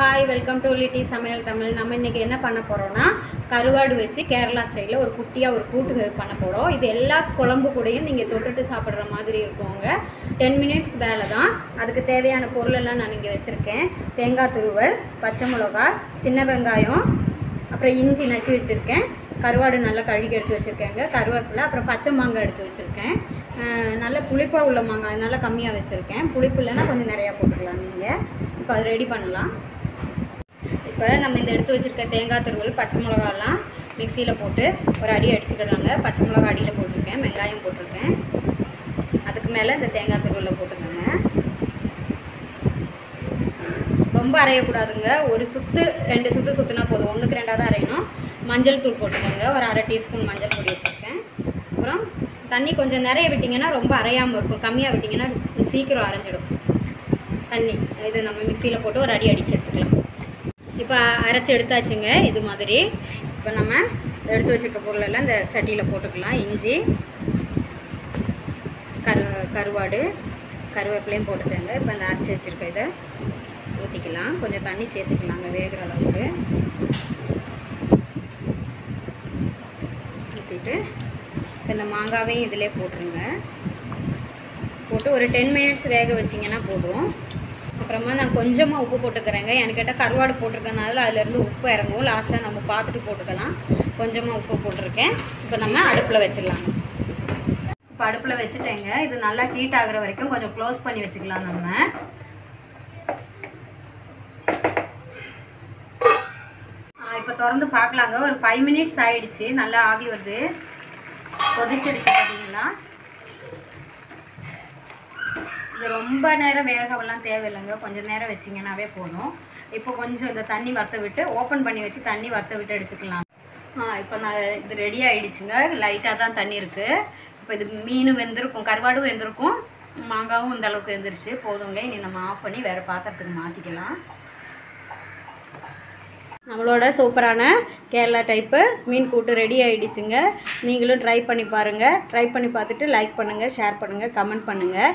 Hi welcome to லிட்டி சமையல் தமிழ் நம்ம இன்றைக்கி என்ன பண்ண போகிறோம்னா கருவாடு வச்சு கேரளா ஸ்டைலில் ஒரு குட்டியாக ஒரு கூட்டு பண்ண போகிறோம் இது எல்லா குழம்பு கூடையும் நீங்கள் தொட்டுட்டு சாப்பிட்ற மாதிரி இருக்குங்க. டென் மினிட்ஸ் வேலை தான். அதுக்கு தேவையான பொருளெல்லாம் நான் இங்கே வச்சுருக்கேன். தேங்காய் துருவல் பச்சை மிளகா சின்ன வெங்காயம் அப்புறம் இஞ்சி நச்சு வச்சுருக்கேன். கருவாடு நல்லா கழுகி எடுத்து வச்சுருக்கேங்க. கருவேப்பிலை அப்புறம் பச்சை மாங்காய் எடுத்து வச்சுருக்கேன். நல்ல புளிப்பாக உள்ள மாங்காய் நல்லா கம்மியாக வச்சுருக்கேன். புளிப்பு இல்லைன்னா கொஞ்சம் நிறையா போட்டுக்கலாம் நீங்கள் இப்போ அது ரெடி பண்ணலாம். இப்போ நம்ம இந்த எடுத்து வச்சுருக்க தேங்காய் துருவல் பச்சை மிளகாலாம் மிக்சியில் போட்டு ஒரு அடி அடிச்சுக்கிடலாங்க. பச்சை மிளகா அடியில் போட்டிருக்கேன் வெங்காயம் போட்டிருக்கேன். அதுக்கு மேலே இந்த தேங்காய் துருவலை போட்டுக்கோங்க. ரொம்ப அரையக்கூடாதுங்க. ஒரு சுத்து ரெண்டு சுத்து சுற்றுனா போதும். ஒன்றுக்கு ரெண்டாக தான் அரையணும். மஞ்சள் தூள் போட்டுக்கோங்க. ஒரு அரை டீஸ்பூன் மஞ்சள் பொடி வச்சுருக்கேன். அப்புறம் தண்ணி கொஞ்சம் நிறைய விட்டிங்கன்னா ரொம்ப அரையாமல் இருக்கும். கம்மியாக விட்டிங்கன்னா சீக்கிரம் அரைஞ்சிடும். தண்ணி இது நம்ம மிக்சியில் போட்டு ஒரு அடி அடித்து எடுத்துக்கலாம். இப்போ அரைச்சி எடுத்தாச்சுங்க இது மாதிரி. இப்போ நம்ம எடுத்து வச்சுருக்க பொருளெல்லாம் இந்த சட்டியில் போட்டுக்கலாம். இஞ்சி கரு கருவாடு கருவேப்பிலையும் போட்டுட்டேங்க இப்போ இந்த அரைச்சி வச்சுருக்க இதை ஊற்றிக்கலாம் கொஞ்சம் தண்ணி சேர்த்துக்கலாங்க வேகிற அளவுக்கு. ஊற்றிட்டு இப்போ இந்த மாங்காவையும் இதிலே போட்டுருங்க. போட்டு ஒரு டென் மினிட்ஸ் வேக வச்சிங்கன்னா போதும். அப்புறமா நான் கொஞ்சமாக உப்பு போட்டுக்கிறேங்க. எனக்கு கேட்டால் கருவாடு போட்டிருக்கனால அதுலேருந்து உப்பு இறங்கும். லாஸ்ட்டாக நம்ம பார்த்துட்டு போட்டுக்கலாம். கொஞ்சமாக உப்பு போட்டிருக்கேன். இப்போ நம்ம அடுப்பில் வச்சிடலாம். இப்போ அடுப்பில் வச்சுட்டேங்க. இது நல்லா ஹீட் ஆகிற வரைக்கும் கொஞ்சம் க்ளோஸ் பண்ணி வச்சுக்கலாம் நம்ம. இப்போ திறந்து பார்க்கலாங்க. ஒரு ஃபைவ் மினிட்ஸ் ஆகிடுச்சு நல்லா ஆவி வருது. கொதிச்சிடுச்சு பார்த்தீங்களா இது ரொம்ப நேரம் வேகவெல்லாம் தேவையில்லைங்க. கொஞ்சம் நேரம் வச்சிங்கன்னாவே போதும். இப்போ கொஞ்சம் இந்த தண்ணி வற்ற விட்டு ஓப்பன் பண்ணி வச்சு தண்ணி வற்ற விட்டு எடுத்துக்கலாம். ஆ இப்போ நான் இது ரெடி ஆகிடுச்சுங்க லைட்டாக தான் தண்ணி இருக்குது இப்போ இது மீன் வெந்திருக்கும் கருவாடும் வெந்திருக்கும். மாங்காவும் இந்த அளவுக்கு வெந்துருச்சு. போதுங்க. இனி நம்ம ஆஃப் பண்ணி வேறு பாத்திரத்துக்கு மாற்றிக்கலாம் நம்மளோட சூப்பரான கேரளா டைப்பு மீன் கூட்டு ரெடி ஆகிடுச்சுங்க நீங்களும் ட்ரை பண்ணி பாருங்கள் ட்ரை பண்ணி பார்த்துட்டு லைக் பண்ணுங்கள் ஷேர் பண்ணுங்கள் கமெண்ட் பண்ணுங்கள்